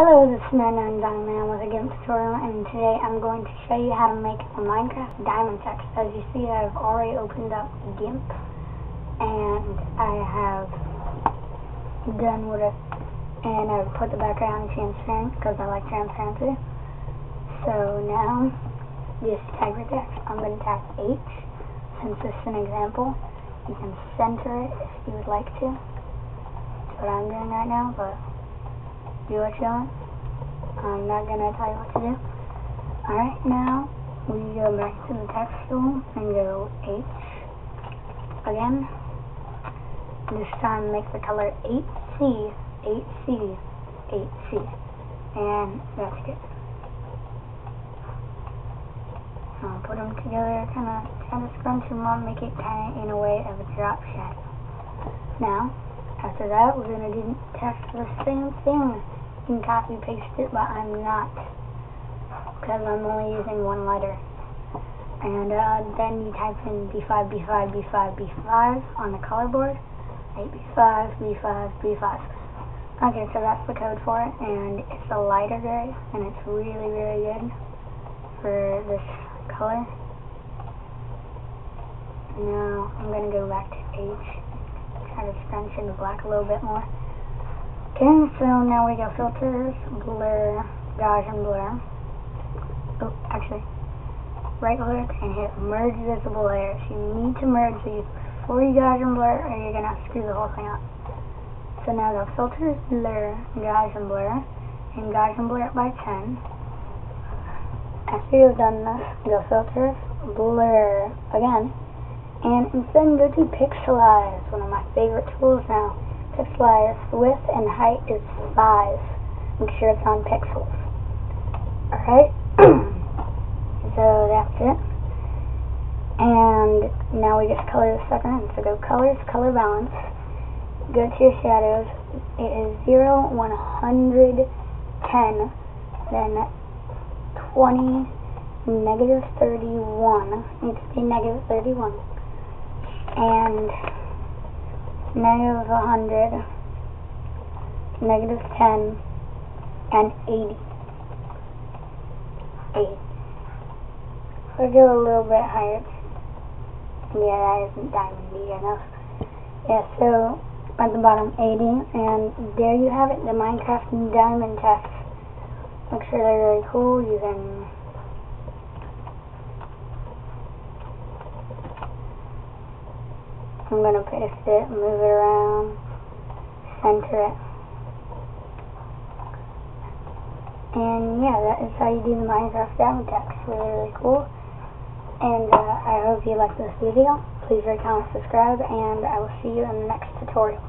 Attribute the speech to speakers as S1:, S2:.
S1: Hello, this is 99 Diamond Man with a GIMP tutorial, and today I'm going to show you how to make a Minecraft diamond text. As you see, I've already opened up GIMP, and I have done what it, and I've put the background transparent, because I like transparency. So now, just type your text. I'm going to type H, since this is an example. You can center it if you would like to. That's what I'm doing right now, but do what you want. I'm not going to tell you what to do. Alright, now we go back to the text tool and go H again. This time make the color 8C, 8C, 8C. And that's good. I'll put them together, kind of, kind of scrunch them up, make it kind of in a way of a drop shadow. Now, after that, we're going to do text the same thing can copy paste it, but I'm not because I'm only using one letter. And uh, then you type in B5, B5, B5, B5 on the color board. 8B5, B5, B5. Okay, so that's the code for it, and it's a lighter gray, and it's really, really good for this color. Now, I'm going to go back to H, try to scrunch in the black a little bit more. Okay, so now we got filters, blur, Gaussian blur. Oh, actually, right click and hit merge visible layers. You need to merge these before you Gaussian blur or you're going to screw the whole thing up. So now the filters, blur, Gaussian blur, and Gaussian blur it by 10. After you've done this, go filters, blur again, and instead go to pixelize, one of my favorite tools now pixelize width and height is 5. Make sure it's on pixels. Alright? so that's it. And now we just color the second So go colors, color balance. Go to your shadows. It is 0, 100, 10, then 20, negative 31. It Needs to be negative 31. And negative 100, negative 10, and 80. 8. We'll go a little bit higher. Yeah, that isn't diamondy enough. Yeah, so at the bottom 80, and there you have it, the Minecraft diamond text. Make sure they're really cool. You can I'm going to paste it, move it around, center it. And yeah, that is how you do the Minecraft diamond text. Really, really cool. And uh, I hope you like this video. Please rate, comment, subscribe, and I will see you in the next tutorial.